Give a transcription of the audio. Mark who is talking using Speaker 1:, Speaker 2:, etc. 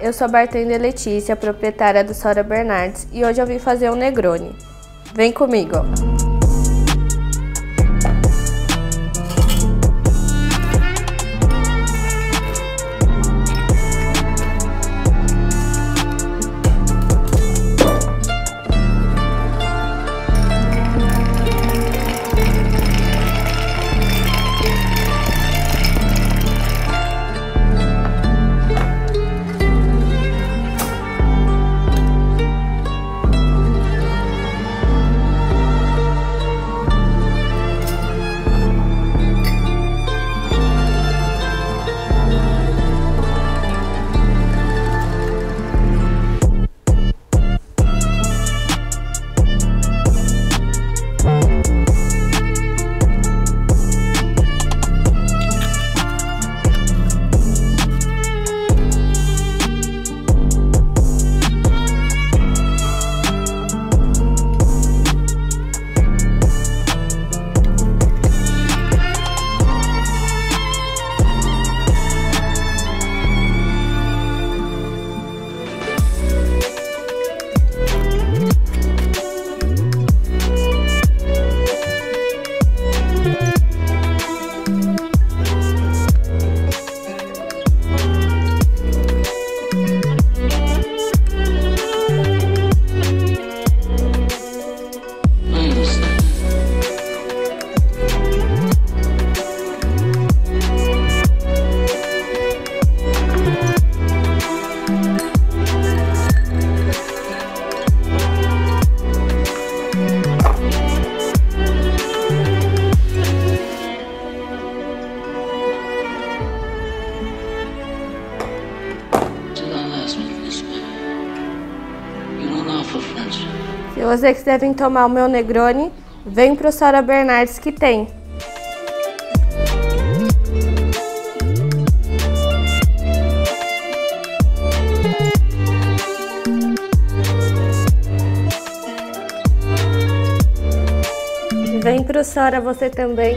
Speaker 1: eu sou a bartender Letícia, proprietária do Sora Bernardes, e hoje eu vim fazer um Negroni. Vem comigo! Se você quiser vir tomar o meu Negroni, vem pro Sora Bernardes que tem. Vem pro Sora você também.